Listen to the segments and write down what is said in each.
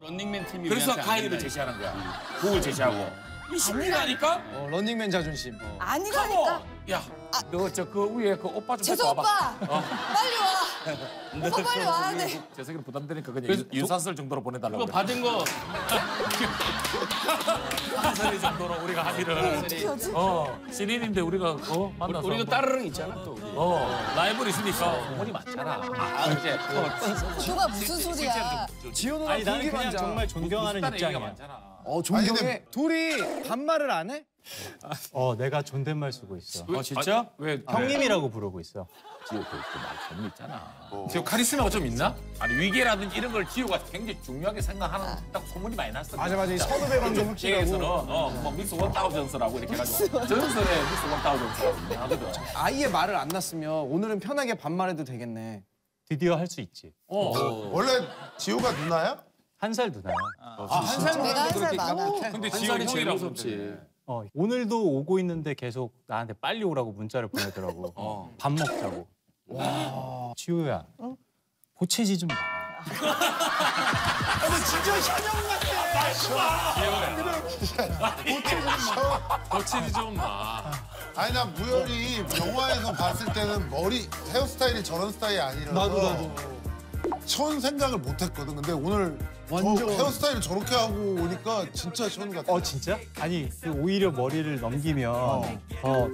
런닝맨 팀이 그래서 가이를 된다. 제시하는 거야. 국을 제시하고. 이 심리라니까? 어, 런닝맨 자존심. 아니라니까. 야, 너저 그 위에 그 오빠 좀 와봐. 오빠 빨리 와. 오빠 빨리 와야 돼. 재석이는 부담되니까 그냥 그래서 유- 유산슬 정도로 보내달라고. 그거. 받은 거 유산슬 정도로 우리가 하기를. 어떻게 하지? 어, 신인인데 우리가 어 만나서. 우리도 따르릉 있잖아 또. 어, 라이벌 있으니까 소문이 많잖아. 아, 이제 누가 무슨 소리야? 지효 누나 아니 나는 그냥. 정말 존경하는 얘기가 입장이야. 많잖아. 어 존경해. 둘이 반말을 안 해? 어 내가 존댓말 쓰고 있어. 어, 진짜? 왜? 형님이라고 부르고 있어. 지효 그말 재능 있잖아. 지효 카리스마가 좀 있나? 아니 위계라든지 이런 걸 지효가 굉장히 중요하게 생각하는 딱 소문이 많이 났어. 맞아 맞아. 이 선후배 관계 확실하고. 어 뭐 Miss One Thousands라고 이렇게 해가지고 전설의 Miss One Thousands라고 하거든. 아예 말을 안 났으면 오늘은 편하게 반말해도 되겠네. 드디어 할 수 있지. 어. 원래 지호가 누나야? 한 살 누나야. 내가 한살 많아. 근데 한 지효 살이 형이 제일 무섭지. 어, 오늘도 오고 있는데 계속 나한테 빨리 오라고 문자를 보내더라고. 어. 밥 먹자고. 지호야. 보채지 좀 마. 거칠이 좀 마. 아니 나 무열이 영화에서 봤을 때는 머리 헤어스타일이 저런 스타일이 아니라서 나도 나도. 천 생각을 못 했거든. 근데 오늘 완전- 저 헤어스타일을 저렇게 하고 오니까 진짜 천 같아. 어 진짜? 아니 그 오히려 머리를 넘기면 더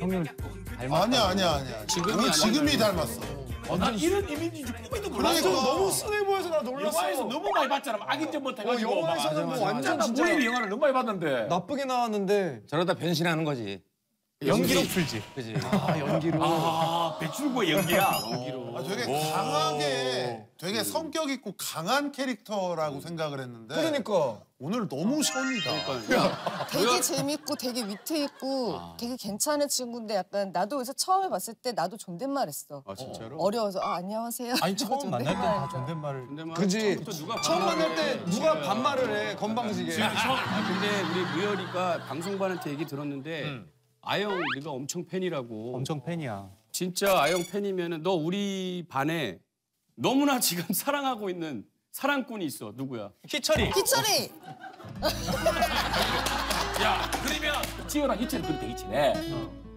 형님을 닮았다. 아니야 아니야 아니야. 오늘 지금이 닮았어. 어, 난 이런 이미지 꿈에도 몰랐어. 그러니까. 너무 순해 보여서 나 놀랐어. 영화에서 너무 많이 봤잖아. 악인전부터 해가지고. 어, 영화에서는 막. 뭐 완전 나 진짜- 모의 영화를 너무 많이 봤는데. 나쁘게 나왔는데 저러다 변신하는 거지. 연기로 풀지. 그지. 아 연기로. 아, 배출구의 연기야. 아, 되게 강하게 되게 성격 있고 강한 캐릭터라고 생각을 했는데 그러니까. 오늘 너무 션이다. 되게 재밌고 되게 위트 있고 되게 괜찮은 친구인데 약간 나도 그래서 처음에 봤을 때 나도 존댓말했어. 아 진짜로? 어려워서 아 안녕하세요. 아니 처음 만날 때 다 존댓말. 존댓말을. 막 그지. 처음 만날 때 해. 누가 반말을 해 건방지게. 아, 근데 우리 무열이가 방송반한테 얘기 들었는데 음. 아영 네가 엄청 팬이라고. 엄청 팬이야. 진짜 아영 팬이면은 너 우리 반에 너무나 지금 사랑하고 있는 사랑꾼이 있어. 누구야? 희철이. 희철이 야, 그러면 지호랑 희철이 그렇게 되게 친해.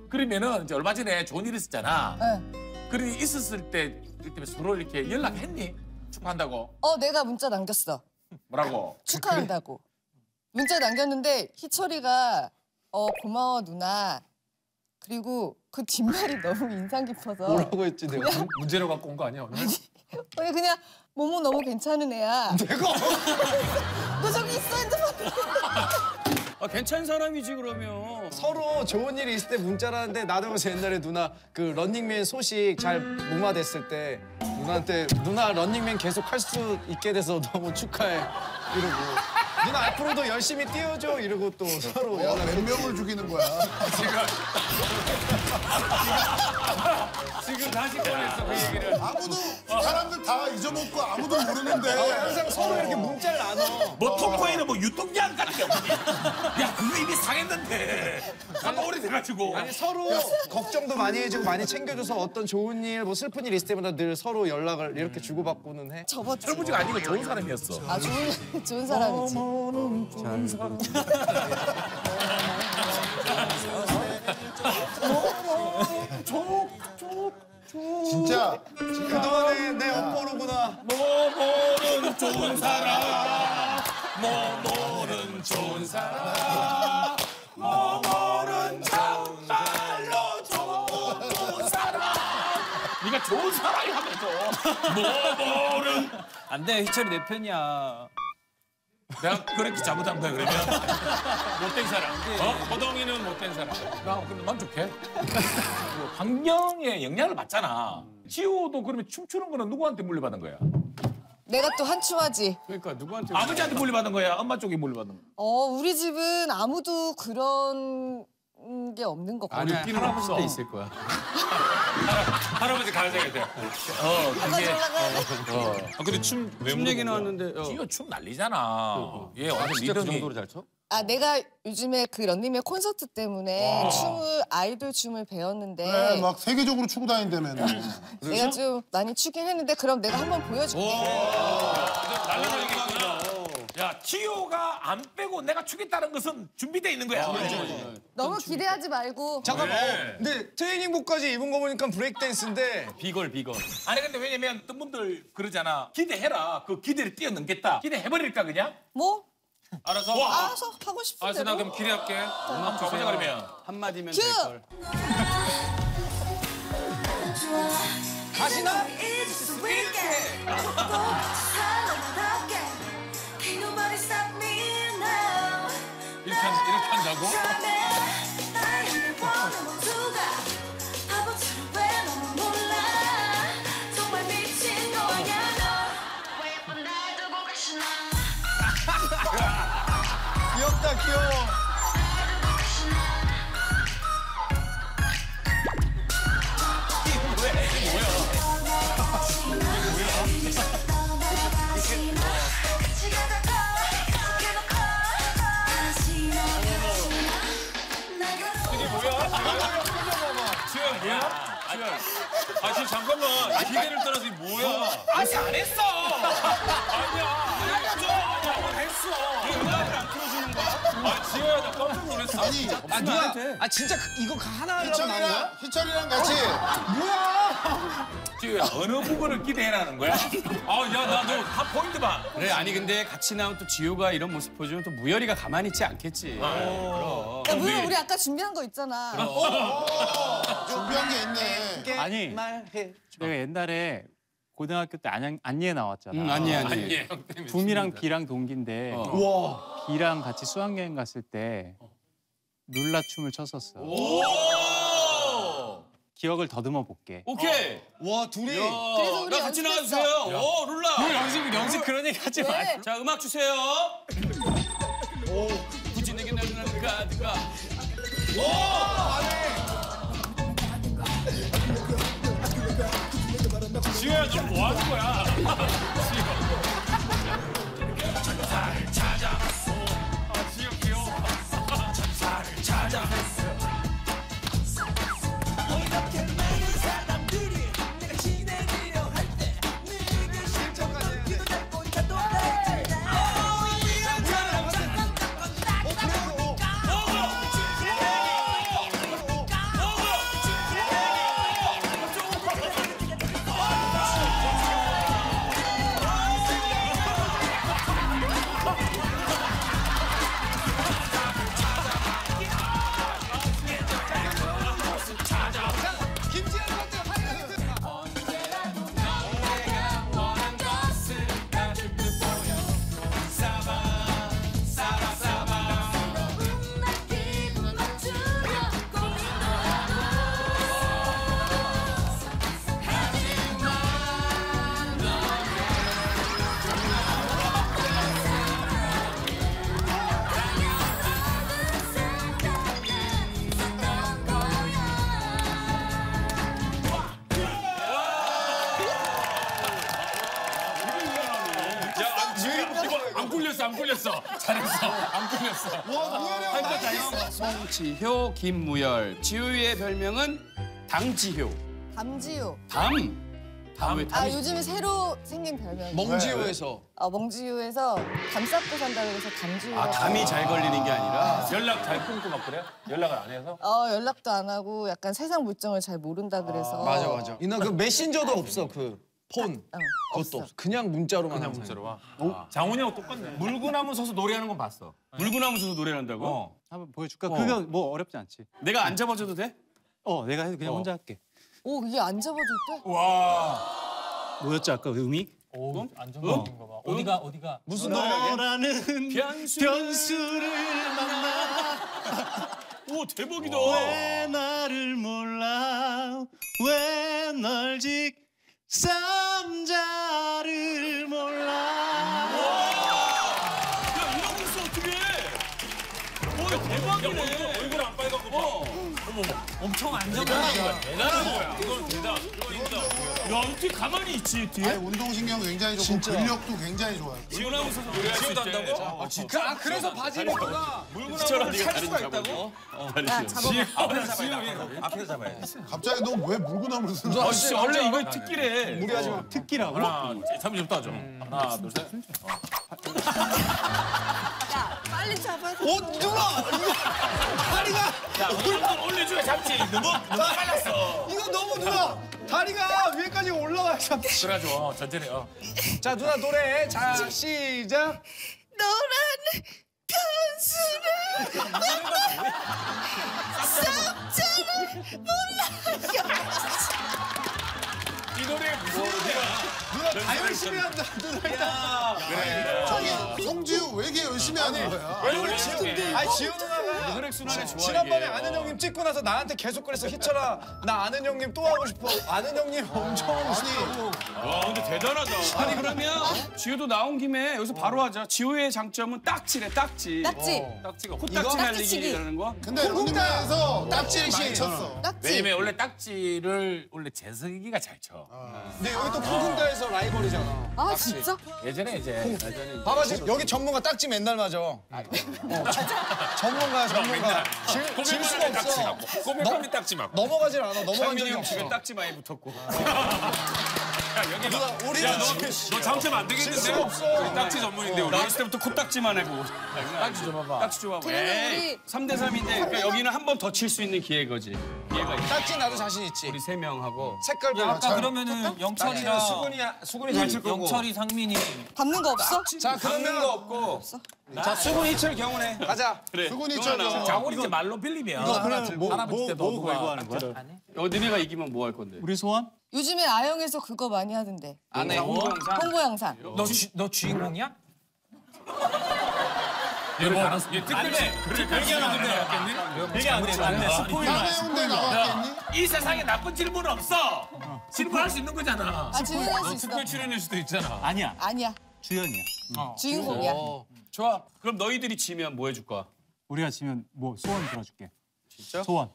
그러면은 이제 얼마 전에 좋은 일 있었잖아. 응. 그래 있었을 때 이렇게 서로 이렇게 연락했니? 축하한다고. 어 내가 문자 남겼어. 뭐라고? 축하한다고. 문자 남겼는데 희철이가 어 고마워 누나. 그리고 그 뒷말이 너무 인상 깊어서 뭐라고 했지 내가? 문제로 갖고 온 거 아니야 오늘? 왜 그냥 모모 너무 괜찮은 애야. 내가 너 저기 있어 핸드폰. 아 괜찮은 사람이지 그러면. 서로 좋은 일이 있을 때 문자를 하는데 나도 그래서 옛날에 누나 그 런닝맨 소식 잘 무마됐을 때 누나한테 누나 런닝맨 계속 할 수 있게 돼서 너무 축하해 이러고 누나 앞으로도 열심히 뛰어줘 이러고 또 서로 와, 연락 몇 명을 죽이는 거야. 지금 다시 꺼냈어 그 얘기를. 아무도 사람들 다 잊어먹고 아무도 모르는데 항상 서로 이렇게 문자를 나눠 뭐 토코에는 뭐 유통기한 같은 게 없니? 야 그거 이미 상했는데. 상가 오래돼가지고. 아니 서로 걱정도 많이 해주고 많이 챙겨줘서 어떤 좋은 일, 뭐 슬픈 일 있을 때마다 늘 서로 연락을 이렇게 주고받고는 해. 접었지. 철부지가 아니고 좋은 사람이었어. 아 좋은 좋은 사람이지. 진짜 그동안에 내 엄포로구나. 모모는 좋은 사람. 모모는 좋은 사람. 모모는 정말로 좋은 사람. 네가 좋은 사람이 하면서 모모는 안 돼. 희철이 내 편이야. 내가 그렇게 잘못한 거야 그러면 못된 사람 어? 호동이는 못된 사람 나 근데 만족해 그 환경에 영향을 받잖아 지호도 그러면 춤추는 거는 누구한테 물려받은 거야? 내가 또 한추하지. 그러니까 누구한테 아버지한테 물려받은 거야? 엄마 쪽에 물려받은 거야? 어 우리 집은 아무도 그런 게 없는 것 같아. 아니 할아버지 때 있을 거야. 할아버지 가르쳐야 돼 어, 아까 그게 돼. 어. 아 근데 춤, 춤 얘기 나왔는데 어. 지호 춤 난리잖아 얘 완전 진짜 그 리듬이 정도로 잘 춰? 아 내가 요즘에 그 런닝맨 콘서트 때문에 춤을 아이돌 춤을 배웠는데 그래, 막 세계적으로 추고 다닌다며. 내가 좀 많이 추긴 했는데 그럼 내가 한번 보여줄게. 난리가 얘기구나 지효가 안 빼고 내가 추겠다는 것은 준비돼 있는 거야. 너무 기대하지 말고 잠깐만. 네. 어, 근데 트레이닝복까지 입은 거 보니까 브레이크 댄스인데 비걸 비걸. 아니 근데 왜냐면 어떤 분들 그러잖아. 기대해라. 그 기대를 뛰어넘겠다. 기대해버릴까 그냥? 뭐 알아서. 알아서 하고 싶은 알았어, 나 대로. 그럼 기대할게. 한번 가보자 그러면. 한마디면 큐! 될 걸. 가시나? 아, 지금 잠깐만. 기대를 떠나서 이게 뭐야? 아니 안 했어. 아니야. 했어. 했어. 왜 음악을 안 틀어주는 거야? 아, 지효야, 나 깜짝 놀랐어. 아니 아 누나, 아 진짜 그- 이거 하나 하려고 나온 거야? 희철이랑 희철이랑 같이 지효야 어느 부분을 기대해라는 거야? 아, 야, 나 너 다 포인트 봐. 그래 아니 근데 같이 나온 또 지효가 이런 모습 보여주면 또 무열이가 가만히 있지 않겠지. 그럼. 야, 물론 우리 아까 준비한 거 있잖아. 준비한 게 있네. 아니 말해. 내가 옛날에 고등학교 때 안양 안예에 나왔잖아. 음, 아니 아니. 아니, 형 때문에. 붐이랑 비랑 동기인데 와. 비랑 같이 수학여행 갔을 때 룰라 춤을 췄었어. 기억을 더듬어 볼게. 오케이. 와 둘이. 그래서 우리 나 같이 연습했어. 나와주세요. 오 룰라. 연습 연습 그런 얘기 하지 마. 왜? 자 음악 주세요. 오 굳이 내게 내는 가드가. 지효야, 너뭐 하는 거야? 야, 안 굴렸어. 와 무열이 형 나이스. 송지효 김무열. 지효의 별명은 담지효. 담지효. 담. 담 왜 아? 요즘에 새로 생긴 별명. 멍지효에서. 어, 멍지효에서 담 쌓고 산다 그래서 담지효. 아 담이 잘 걸리는 게 아니라. 연락 잘 끊고 막 그래? 연락을 안 해서? 어 연락도 안 하고 약간 세상 물정을 잘 모른다 그래서. 맞아 맞아. 이나 그 메신저도 없어 그 폰. 어, 그것도 없어. 그냥 문자로만 그냥 항상. 문자로 와. 장훈이하고 똑같네. 물구나무 서서 노래하는 건 봤어. 물구나무 서서 노래를 한다고? 어. 한번 보여줄까? 그거 뭐 어렵지 않지. 내가 안 잡아줘도 돼? 어, 내가 해도 그냥 혼자 할게. 오 이게 안 잡아줄 때? 뭐였지 아까 그 음이? 안정적인 거 봐. 어디가 어디가? 무슨 노래야? 너라는 변수. 변수를 만나 오 대박이다. 왜 나를 몰라 왜 널 직 삼자를 몰라 야 이런 거 어떻게? 오 대박이네. 봐. 엄청 안정적인 거야. 대단한 거야. 이건 대단. 진짜. 야 어떻게 가만히 있지 아니 뒤에? 운동신경 굉장히 좋고 진짜. 근력도 굉장히 좋아요. 물구나무 서서 노래할 수 있대. 한다고? 아 진짜? 아 그래서 바지 입었구나. 물구나무를 살 수가 있다고? 야 잡아봐. 앞에서 잡아야 돼. 앞에서 잡아야 돼. 갑자기 너 왜 물구나무를 쓰는 아 거야? 진짜 원래 이거 특기래. 무리하지 마. 특기라고? 하나, 30점 따줘. 하나, 둘, 셋. 빨리 잡아. 어 누나 이거 다리가 야, 한번 올려줘야 잡지. 너무 너무 빨랐어. 이거 너무 누나 다리가 위에까지 올라와야 잡지. 그래가지고 어, 천천히 어. 자 누나 노래 자 시작. 너란 변수를 sam자를 이 노래 무슨 노래야? 누나 다 열심히 한다 누나. 저기 송지우 왜 이렇게 열심히 하는 거야? 이렇게. 아니 지훈 누나가 혈액순환에 좋아 지난번에 이게. 아는 어. 형님 찍고 나서 나한테 계속 그랬어 희철아 나 아는 형님 또 하고 싶어 아는 형님 엄청 하고 싶다고 와 근데 대단하다. 아니 그러면 지효도 나온 김에 여기서 바로 하자. 지효의 장점은 딱지래 딱지. 딱지. 딱지가 코딱지. 날리기라는 거. 근데 런닝맨에서 딱지를 많이 쳤어. 딱지. 왜냐면 원래 딱지를 원래 재석이가 잘 쳐. 근데 여기 또 쿵쿵다에서 라이벌이잖아 아 진짜? 예전에 이제 봐봐 지금 여기 전문가 딱지 맨날 맞아 어, 전문가야 전문가 질, 질 수가 딱지 없어. 맞고. 꼬매꼬매 딱지 맞고. 넘어가질 않아. 넘어간 적이 형 집에 없어. 딱지 많이 붙었고. 누나 우리는 너 장점 안질 되겠는데? 우리 딱지 전문인데 우리. 나왔을 때부터 코딱지만 해고. 딱지 좀 봐봐. 딱지. 그러면 에이, 우리- 3대 3인데 그러니까 여기는 한 번 더 칠 수 있는 기회거지. 기회가 있어. 딱지 나도 자신 있지 우리 세 명 하고. 색깔별로 아까 그러면은 영철이랑 수근이 수근이 잘 칠 거고 영철이 상민이 받는 거 없어? 자 그러면 없고. 자 수근 희철 경훈해 가자 그래. 수근이 형아, 나와. 쳐. 장훈이 이제 말로 빌리면. 이거 뭐, 뭐, 때도 뭐 누가 걸고 하는 거야? 어, 너네가 이기면 뭐 할 건데? 우리 소원? 요즘에 아영에서 그거 많이 하던데. 안 해. 홍보 영상. 홍보 영상. 너, 주, 너 주인공이야? 얘 뭐, 얘 특별해. 얘기 안. 얘기 안 돼. 안 돼. 스포일. 남해운대 나왔겠니? 이 세상에 나쁜 질문 없어. 질문할 수 있는 거잖아. 아 질문할 수 있어. 특별 출연일 수도 있잖아. 아니야. 아니야. 주연이야. 주인공이야. 좋아. 그럼 너희들이 지면 뭐 해줄 거야? 우리가 지면 뭐 소원 들어줄게. 진짜? 소원.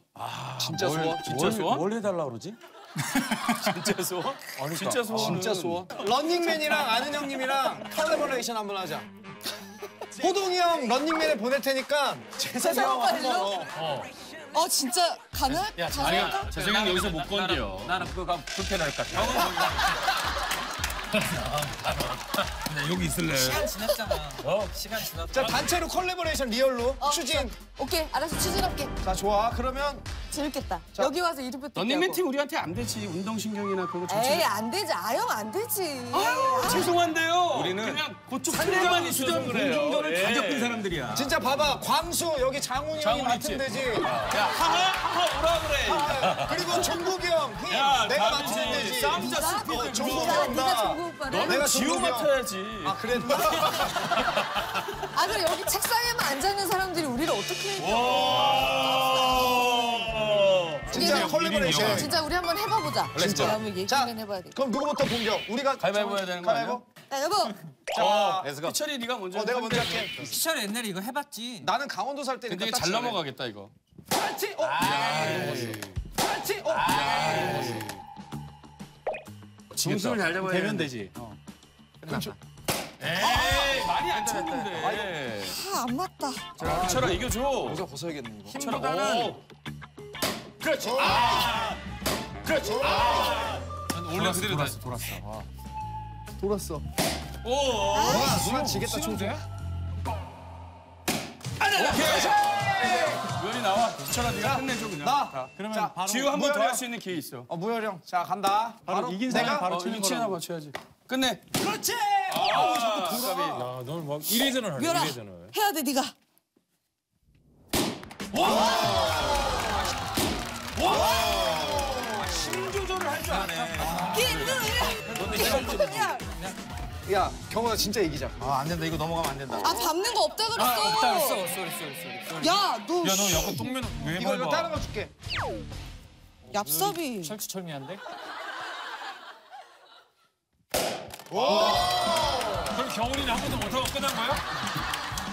진짜 소원 진짜 소원? 뭘 해달라 그러지? 진짜 소원? 진짜 소원. 진짜 소원 런닝맨이랑 아는 형님이랑 컬래버레이션 한번 하자 호동이 형 런닝맨에 보낼 테니까 재석이 형 한번? 어. 어 진짜 가능? 가능할까? 아니야. 재석이 형 여기서 못 건드려. 나는 그거 가면 불편할 것 같아. 그냥 여기 있을래. 시간 지났잖아. 시간 지났. 자 단체로 컬래버레이션 리얼로 어, 추진 오케이 알았어 추진할게. 자 좋아 그러면 재밌겠다. 여기 와서 이름표 뜯게 런닝맨. 팀 우리한테 안 되지. 운동신경이나 그런 거 에이. 안 되지 아형 안 되지. 아유, 죄송한데요. 우리는 그냥 그쪽 틀에만 있어서 그래요. 공중전을 다 예. 겪은 사람들이야. 진짜 봐봐 광수 여기 장훈이 형이 있지. 돼지 야, 하하, 하하 오라 그래. 아, 그리고 종국이 형 힘, 야, 내가. 맡은 돼지 쌈자? 스피드 어, 종국이 네가 형 네가 나 종국 오빠를. 내가 너는 지효. 맡아야지. 아 그래 아 그럼 여기 책상에만 앉아 있는 사람들이 우리를 어떻게? 해? 진짜 이게 컬래버레이션 진짜 우리 한번 해봐보자. 진짜 한번 자 해봐야 돼. 그럼 누구부터 공격 우리가 가위바위보 해야 되는 거 아니야? 야 여보. 자 희철이 네가 먼저. 어, 내가 먼저 할게 희철 옛날에 이거 해봤지. 나는 강원도 살 때니까 딱 잘. 넘어가겠다 이거. 그렇지 어 그렇지 어 중심을 잘 잡아야 되면 되지. 어. 에이 많이 안 쳤는데. 아 안 맞다. 자, 희철아 이겨줘. 모자 벗어야겠네 이거. 오. 그렇지. 아. 그렇지. 아. 원래 그대로 다. 돌았어. 돌았어 오. 누나 누나 지겠다 총재 우연히 나와. 희철아 네가 끝내줘 그냥. 나 그러면 자, 바로 지우 한번 더 할 수 있는 기회 있어. 어 무열 형 자 간다 바로 이긴 사람이 내가 바로 어, 치는 위치 거라고. 맞춰야지. 끝내. 그렇지 아, 까비. 야, 너는 뭐 이래저래 하네. 미열아 이래저래. 해야 돼 네가. 조 야, 야 경호야 진짜 이기자 아 안 된다 이거 넘어가면 안 된다 아 밟는 거 없다 그랬어. 없다 그랬어. sorry sorry sorry. sorry. 야, 너 야, 너 약간 똥면 왜 이거 이거 다른 밟아? 거 줄게 얍삽이. 철두철미한데? 그럼 경훈이는 한 번도 못하고 끝난 거야?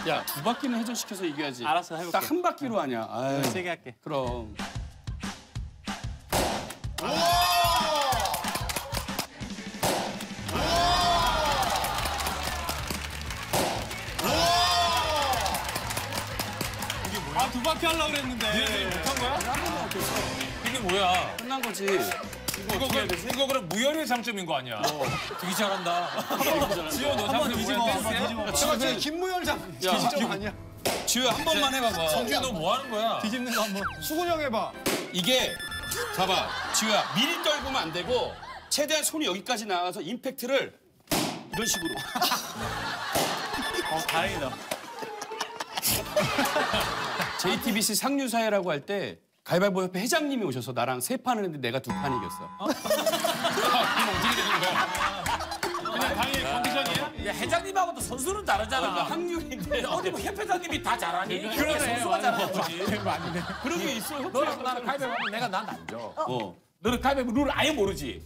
야, 두 바퀴는 회전시켜서 이겨야지. 알았어, 해볼게. 딱 한 바퀴로 하냐. 아유, 세게 할게. 그럼. 아, 두 바퀴 하려고 그랬는데. 니네 못한 거야? 이게 뭐야? 끝난 거지. 이거 그 이거 그럼 무열의 장점인 거 아니야? 되게 잘한다. 지호 너 장점? 댄스야? 잠깐 저기 김무열 장 야, 진짜 아니야 지효 한 번만 해봐봐. 성규 너뭐 하는 거야? 뒤집는 거 한 번. 수근이 형 해봐. 이게 봐봐 지효야 미리 떨구면 안 되고 최대한 손이 여기까지 나가서 임팩트를 이런 식으로. 어, 다행이다. JTBC 상류사회라고 할 때 가위바위보 협회 회장님이 오셔서 나랑 세 판을 했는데 내가 두 판 이겼어. 그럼 어떻게 되는 거야? 그냥 당연히 컨디션이야? 야, 회장님하고 도 선수는 다르잖아. 학류인데 어디 협회장님이 다 잘하니? 그러네. 선수가 잘하는 거지. 맞네. 그런 게 있어. 너랑 나랑 가위바위보 하면 내가 난안 져. 어. 너는 가위바위보 룰을 아예 모르지.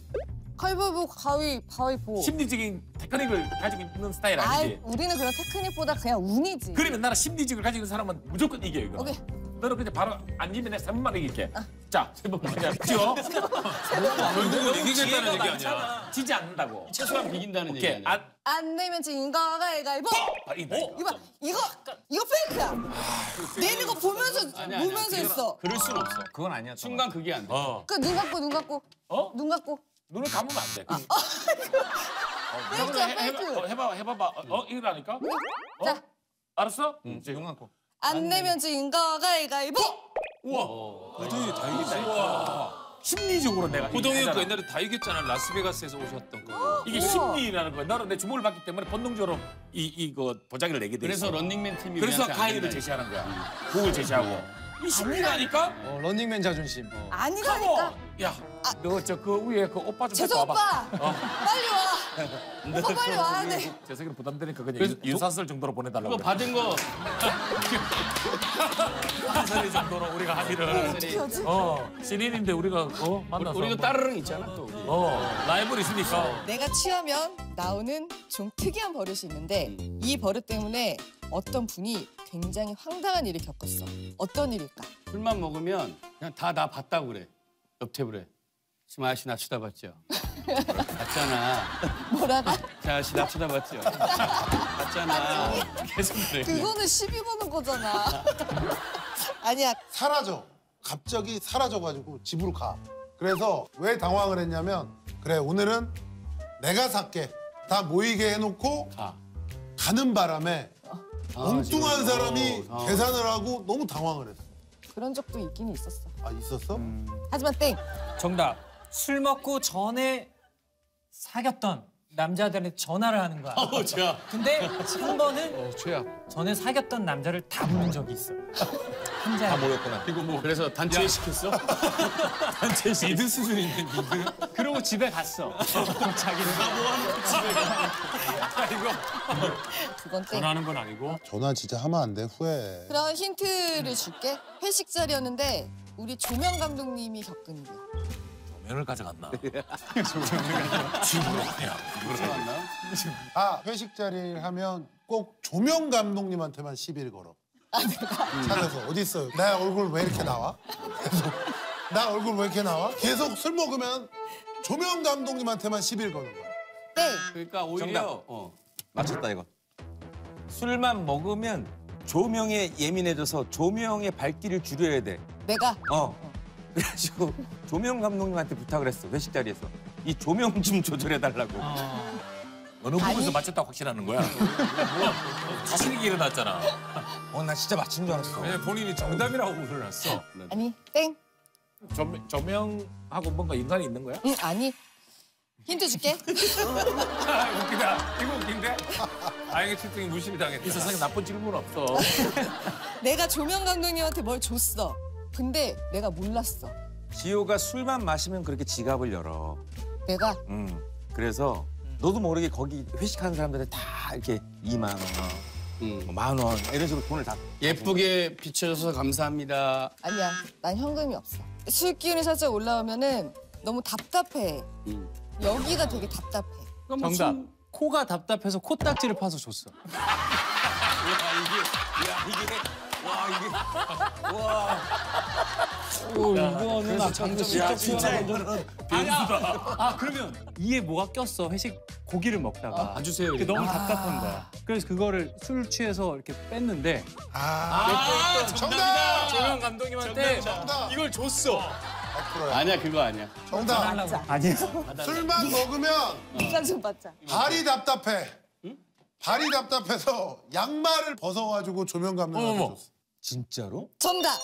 가위바위보 가위 바위보. 심리적인 테크닉을 가지고 있는 스타일 아, 아니지? 우리는 그런 테크닉보다 그냥 운이지. 그러면 나는 심리적을 가지고 있는 사람은 무조건 이겨 이거. 오케이. 너는 그냥 바로 안 이면 내가 세 번만 이길게. 자, 세 번만 그냥 지어. 결국은 이기겠다는 얘기 아니야. 지지 않는다고. 최소한 비긴다는 얘기 오케이. 아니야. 안. 안 내면 진거 가위바위보. 아, 이거. 이거 봐, 이거 이거 페이크야. 내는 거 보면서 아니야, 아니야. 보면서 했어. 그럴 순 없어. 그건 아니야. 순간 그게 안 돼. 어. 그눈 감고 눈 감고 어? 눈 감고. 눈을 감으면 안 돼. 페이크야 해, 페이크. 어, 해봐, 해봐봐. 어, 어 이거라니까? 어? 자. 알았어? 응, 눈 감고. 안 내면 진거 가위바위보. 호동이 다 이겼어. 심리적으로 내가 호동이. 그 옛날에 다 이겼잖아. 라스베가스에서 오셨던 거. 이게 심리라는 거야. 너는 내 주목을 받기 때문에 본능적으로 이 이거 보자기를 내게 돼 그래서. 런닝맨 팀이 그래서 가위를. 제시하는 거야. 공을 제시하고. 이 심리라니까? 어, 런닝맨 자존심. 아니라니까. 야, 너 저 그 위에 그 오빠 좀 데리고 와봐. 오빠 빨리 와. 오빠 빨리 와야 돼. 재석이는 부담되니까 그냥 그래서 유- 유산슬 정도로 보내달라고 그거 그래. 받은 거 유산슬 정도로 우리가 합의를. 어떻게 하지? 어, 신인인데 우리가 어 만나서 우리도 한번- 따르릉 있잖아 또. 우리. 어 라이벌 있으니까. 내가 취하면 나오는 좀 특이한 버릇이 있는데 이 버릇 때문에 어떤 분이 굉장히 황당한 일을 겪었어. 어떤 일일까? 술만 먹으면 그냥 다 나 봤다고 그래. 옆 테이블에. 지금 아저씨 나 쳐다봤죠? 봤잖아. 뭐라가? 저 아저씨 나 쳐다봤죠? 봤잖아. 계속 그래. 그거는 시비 거는 거잖아. 아니야. 사라져. 갑자기 사라져가지고 집으로 가. 그래서 왜 당황을 했냐면 그래 오늘은 내가 살게. 다 모이게 해놓고 가. 가는 바람에 엉뚱한 지금. 사람이 어, 어. 계산을 하고 너무 당황을 했어. 그런 적도 있긴 있었어. 아 있었어? 하지만 땡. 정답. 술 먹고 전에 사귀었던 남자들한테 전화를 하는 거야. 어, 자. 근데 한 번은 어, 최악. 전에 사귀었던 남자를 다 부른 적이 있어. 한 자리. 모였구나. 이거 뭐 그래서 단체 시켰어? 단체 시 미드 수준인데 미드. 그러고 집에 갔어. 자기는. 그건 땡. 전화하는 건 아니고. 전화 진짜 하면 안 돼. 후회. 그런 힌트를 줄게. 회식 자리였는데 우리 조명 감독님이 겪은 일이야. 면을 가져갔나? 집으로 그냥. 아 회식 자리를 하면 꼭 조명 감독님한테만 시비를 걸어. 찾아서 어디 있어요? 나 얼굴 왜 이렇게 나와? 계속 나 얼굴 왜 이렇게 나와? 계속 술 먹으면 조명 감독님한테만 시비를 거는 거야. 땡. 그러니까 오히려 어. 맞췄다 이거. 술만 먹으면 조명에 예민해져서 조명의 밝기를 줄여야 돼. 내가 어. 그래가지고 조명 감독님한테 부탁을 했어 회식 자리에서 이 조명 좀 조절해 달라고. 어느 부분에서 아니. 맞췄다고 확신하는 거야? 뭐 자신 있게 일어났잖아. 어 나 진짜 맞춘 줄 알았어. 왜냐면 본인이 정답이라고 일어났어. 아니 땡. 조명, 조명하고 뭔가 인간이 있는 거야? 응 아니. 힌트 줄게. 아, 웃기다. 이거 웃긴데? 아이게 칠등이 무심히 이 당했다. 세상에 나쁜 질문 없어. 내가 조명 감독님한테 뭘 줬어. 근데 내가 몰랐어. 지호가 술만 마시면 그렇게 지갑을 열어. 내가 음. 그래서 너도 모르게 거기 회식하는 사람들한테 다 이렇게 2만 원, 음. 뭐만원 이런 식으로 돈을 다 예쁘게 비춰줘서 감사합니다. 아니야. 난 현금이 없어. 술 기운이 살짝 올라오면은 너무 답답해. 음. 여기가 되게 답답해. 정답. 코가 답답해서 코딱지를 파서 줬어. 이 거는 아까 진짜 진짜 아 그러면 이에 뭐가 꼈어 회식 고기를 먹다가. 그게 이래. 너무 답답한 거야. 그래서 그거를 술 취해서 이렇게 뺐는데 아, 정답! 조명 감독님한테 정답! 이걸 줬어. 아니야 그거 아니야. 정답! 아니야. 술만 먹으면 좀 받자. 발이 답답해. 발이 답답해서 양말을 벗어가지고 조명 감독한테. 줬어. 진짜로? 정답.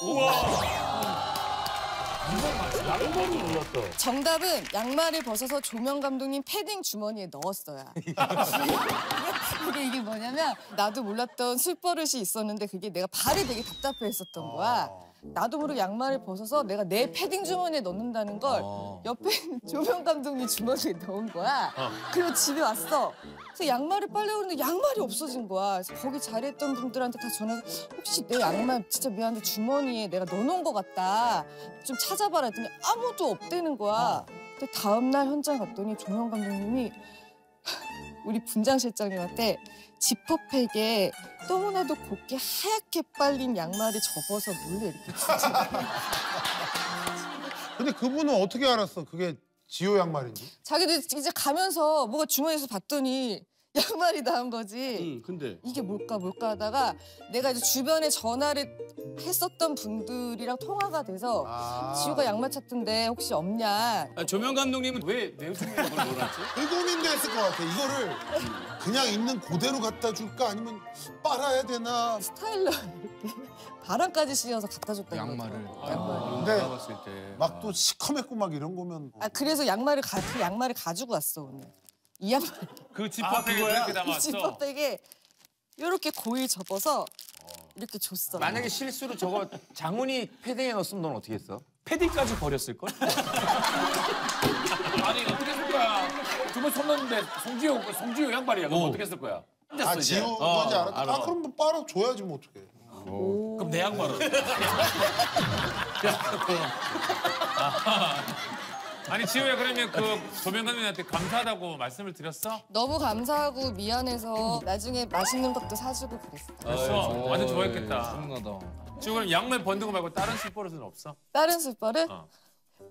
정답은 양말을 벗어서 조명 감독님 패딩 주머니에 넣었어야. 그게 이게 뭐냐면 나도 몰랐던 술버릇이 있었는데 그게 내가 발이 되게 답답해했었던 거야. 나도 모르게 양말을 벗어서 내가 내 패딩 주머니에 넣는다는 걸 옆에 있는 조명 감독님 주머니에 넣은 거야. 그리고 집에 왔어. 그래서 양말을 빨려고 했는데 양말이 없어진 거야. 그래서 거기 자리했던 분들한테 다 전화해서 혹시 내 양말 진짜 미안한데 주머니에 내가 넣어놓은 것 같다. 좀 찾아봐라 했더니 아무도 없대는 거야. 근데 다음날 현장 갔더니 조명 감독님이 우리 분장실장님한테 지퍼백에 너무나도 곱게 하얗게 빨린 양말을 접어서 몰래 이렇게. 근데 그분은 어떻게 알았어? 그게 지호 양말인지? 자기도 이제 가면서 뭐가 주머니에서 봤더니 양말이 나온 거지. 응, 근데 이게 뭘까 뭘까 하다가 내가 이제 주변에 전화를 했었던 분들이랑 통화가 돼서 아. 지우가 양말 찾던데 혹시 없냐 아, 조명 감독님은 왜내 중에 그걸 몰랐지? 그 고민도 했을 것 같아. 이거를 그냥 있는 그대로 갖다 줄까 아니면 빨아야 되나? 스타일러 이렇게 바람까지 씌워서 갖다 줬던 양말을. 거죠. 양말. 근데 봤을 때. 막 또 시커멓고 막 이런 거면 아 그래서 양말을 가, 그 양말을 가지고 왔어 오늘. 이 양말 그 지퍼백에 그렇게 이 담았어. 지퍼백에 이렇게 고이 접어서 이렇게 줬어. 만약에 실수로 저거 장훈이 패딩에 넣었으면 넌 어떻게 했어? 패딩까지 버렸을 걸? 아니 어떻게 했을 거야? 주머니 손 넣는데 송지효 송지효 양말이야. 그럼 어떻게 했을 거야? 아 지호 뭔지 알아? 아 그럼 뭐 빨아 줘야지 뭐 어떻게? 그럼 내 양말은? 아니 지효야 그러면 그 조명 감독님한테 감사하다고 말씀을 드렸어? 너무 감사하고 미안해서 나중에 맛있는 것도 사주고 그랬어. 그랬어? 완전 좋아했겠다. 훈훈하다. 지금 그럼 양말 번든 거 말고 다른 술버릇은 없어? 다른 술바를 어.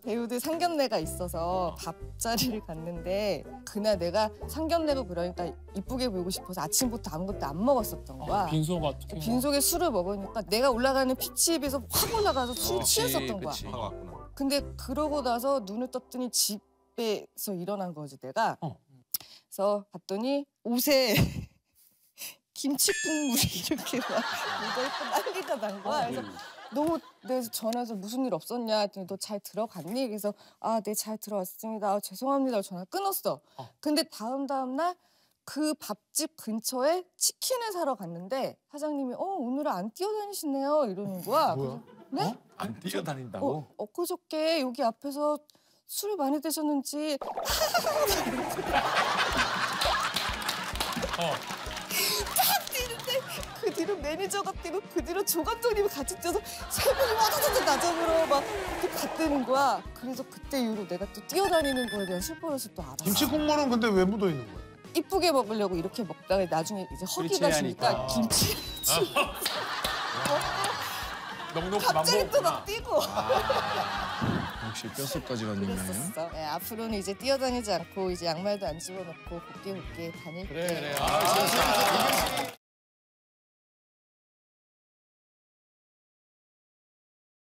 배우들 상견례가 있어서 밥자리를 갔는데 그날 내가 상견례고 그러니까 이쁘게 보이고 싶어서 아침부터 아무것도 안 먹었었던 거야. 빈소가 어떻게? 빈속에 술을 먹으니까 내가 올라가는 피치에 비해서 확 올라가서 술이 취했었던 거야. 근데 그러고 나서 눈을 떴더니 집에서 일어난 거지 내가. 어. 그래서 봤더니 옷에 김치 국물이 이렇게 막 묻어있고 난리가 난 거야. 그래서 너무 내가 전화해서 무슨 일 없었냐 했더니 너 잘 들어갔니? 그래서 아 네 잘 들어왔습니다. 아, 죄송합니다. 전화 끊었어. 근데 다음 다음 날 그 밥집 근처에 치킨을 사러 갔는데 사장님이 어 오늘은 안 뛰어다니시네요 이러는 거야. 네? 안 뛰어다닌다고? 어, 엊그저께 여기 앞에서 술을 많이 드셨는지 어. 그 뒤로 매니저가 뛰고 그 뒤로 조 감독님이 같이 뛰어서 세 명이 와다다다 나 잡으러 막 이렇게 갔다는 거야. 그래서 그때 이후로 내가 또 뛰어다니는 거에 대한 슬픔을 또 알았어. 김치 국물은 근데 왜 묻어 있는 거야? 이쁘게 먹으려고 이렇게 먹다가 나중에 이제 허기가 지니까 김치 넉넉히 갑자기 또. 막 뛰고 역시 뼛속까지 런닝맨. 그랬었어. 네, 앞으로는 이제 뛰어다니지 않고 이제 양말도 안 집어넣고 곱게 곱게 다닐게. 그래, 그래. 아, 진짜.